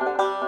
Bye.